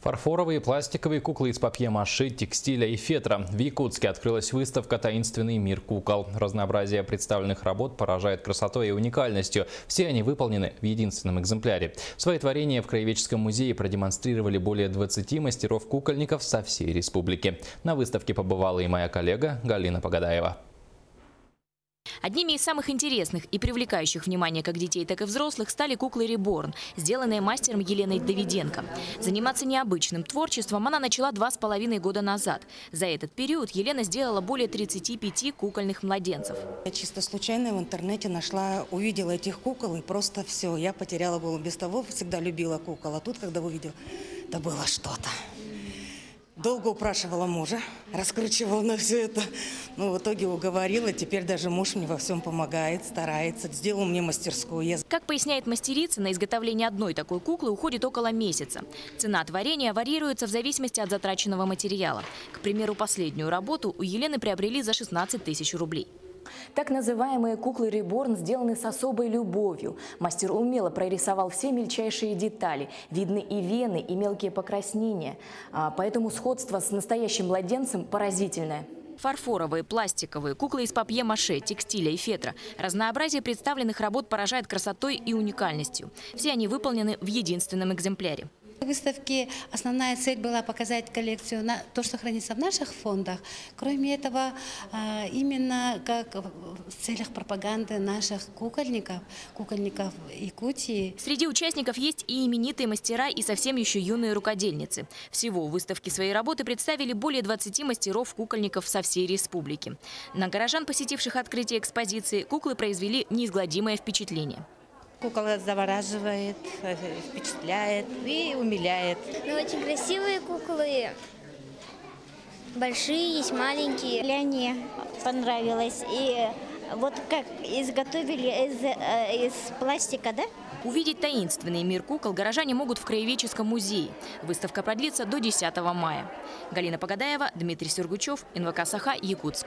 Фарфоровые пластиковые куклы из папье-маше, текстиля и фетра. В Якутске открылась выставка «Таинственный мир кукол». Разнообразие представленных работ поражает красотой и уникальностью. Все они выполнены в единственном экземпляре. Свои творения в Краеведческом музее продемонстрировали более 20 мастеров-кукольников со всей республики. На выставке побывала и моя коллега Галина Погадаева. Одними из самых интересных и привлекающих внимание как детей, так и взрослых стали куклы «Реборн», сделанные мастером Еленой Давиденко. Заниматься необычным творчеством она начала два с половиной года назад. За этот период Елена сделала более 35 кукольных младенцев. Я чисто случайно в интернете нашла, увидела этих кукол и просто все, я потеряла голову. Без того всегда любила кукол, а тут, когда увидела, да было что-то. Долго упрашивала мужа, раскручивала на все это. Но в итоге уговорила. Теперь даже муж мне во всем помогает, старается. Сделал мне мастерскую. Как поясняет мастерица, на изготовление одной такой куклы уходит около месяца. Цена творения варьируется в зависимости от затраченного материала. К примеру, последнюю работу у Елены приобрели за 16 тысяч рублей. Так называемые куклы Реборн сделаны с особой любовью. Мастер умело прорисовал все мельчайшие детали. Видны и вены, и мелкие покраснения. А, поэтому сходство с настоящим младенцем поразительное. Фарфоровые, пластиковые, куклы из папье-маше, текстиля и фетра. Разнообразие представленных работ поражает красотой и уникальностью. Все они выполнены в единственном экземпляре выставки основная цель была показать коллекцию, на то, что хранится в наших фондах. Кроме этого, а, именно как в целях пропаганды наших кукольников, кукольников Якутии. Среди участников есть и именитые мастера, и совсем еще юные рукодельницы. Всего в выставке своей работы представили более 20 мастеров-кукольников со всей республики. На горожан, посетивших открытие экспозиции, куклы произвели неизгладимое впечатление. Кукола завораживает, впечатляет и умиляет. Ну, очень красивые куклы. Большие есть, маленькие. Ляне понравилось. И вот как изготовили из, э, из пластика, да? Увидеть таинственный мир кукол горожане могут в Краеведческом музее. Выставка продлится до 10 мая. Галина Погадаева, Дмитрий Сергучев, НВК «Саха», Якутск.